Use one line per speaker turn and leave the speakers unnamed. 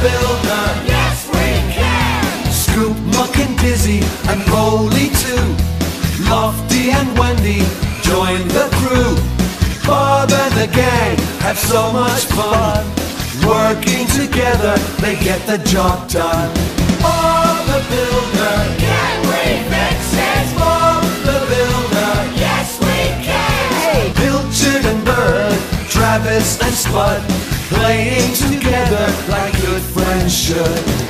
builder. Yes, we can. Scoop, Muck and Dizzy and Roley too. Lofty and Wendy join the crew. Bob and the gang have so much fun. Working together, they get the job done. Bob the builder.
Can we fix it?
Bob the builder.
Yes, we can.
Hey, Pilchard and Bird, Travis and Spud, playing together should.